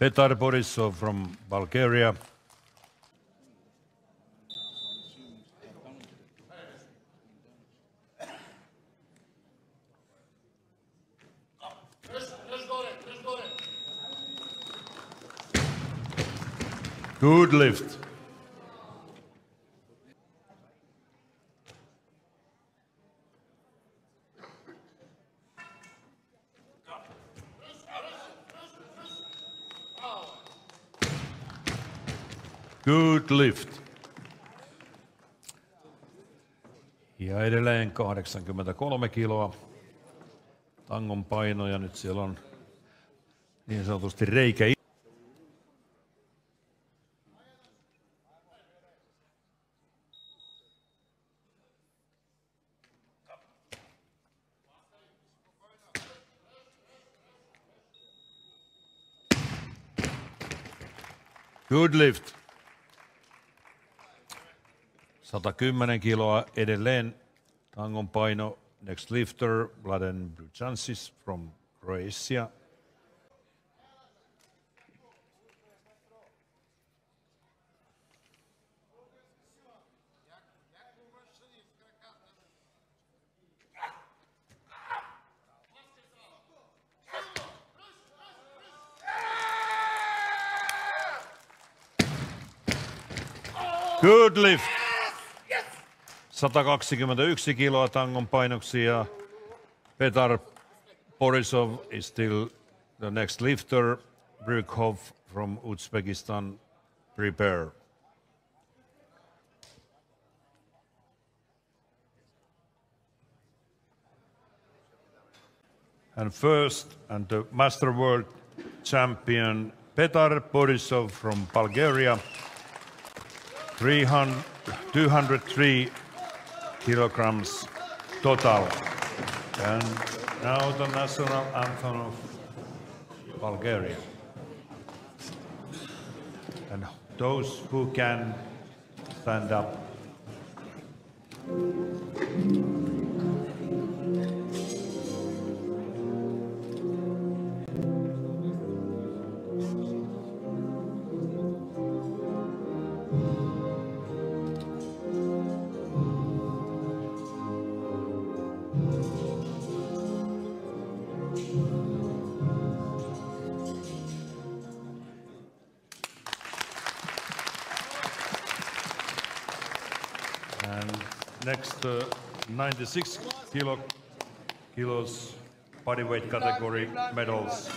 Petar Borisov from Bulgaria. Good lift. Good lift. Ja edelleen 83 kiloa tangon paino ja nyt siellä on niin sanotusti reikä. Good lift. 110 kiloa edelleen tangon paino. Next lifter, Vladen Bruchansis from Croatia. Good lift. 121 kiloa tangon painoksi ja Petar Borisov is still the next lifter. Brykov from Uzbekistan prepare. And first, and the Master World Champion Petar Borisov from Bulgaria. 300, 203 kilograms total. And now the national anthem of Bulgaria. And those who can stand up. And next, uh, 96 kilo, kilos bodyweight category medals.